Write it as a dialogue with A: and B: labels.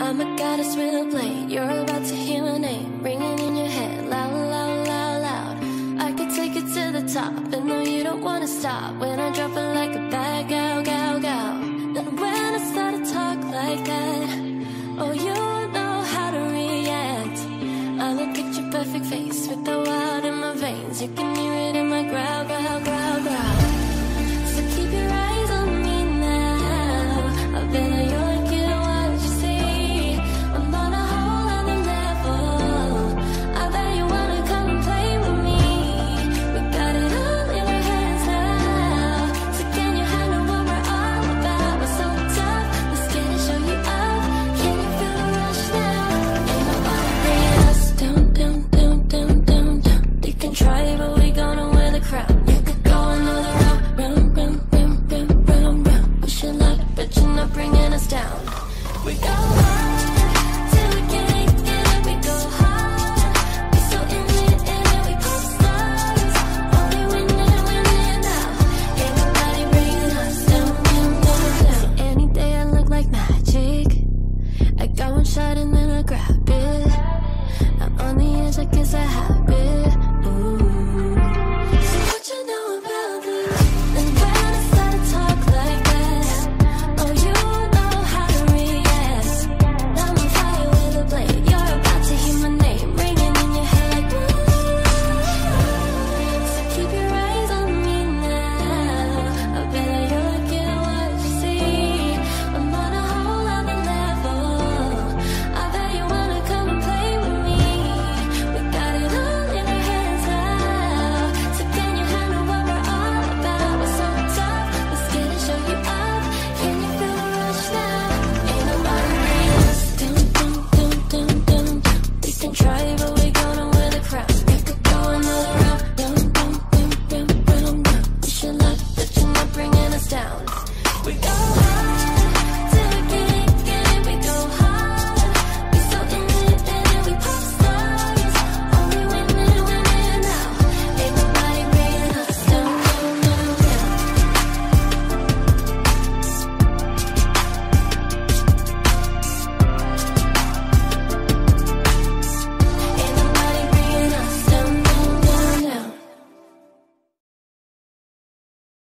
A: I'm a goddess with a blade. You're about to hear my name ringing in your head, loud, loud, loud, loud. I could take it to the top, and though you don't wanna stop. When I drop it like a bag, gow, gow, gow. And when I start to talk like that, oh, you know how to react. I look at your perfect face with the wild in my veins. You can hear it in my growl, growl, growl, down. We go high.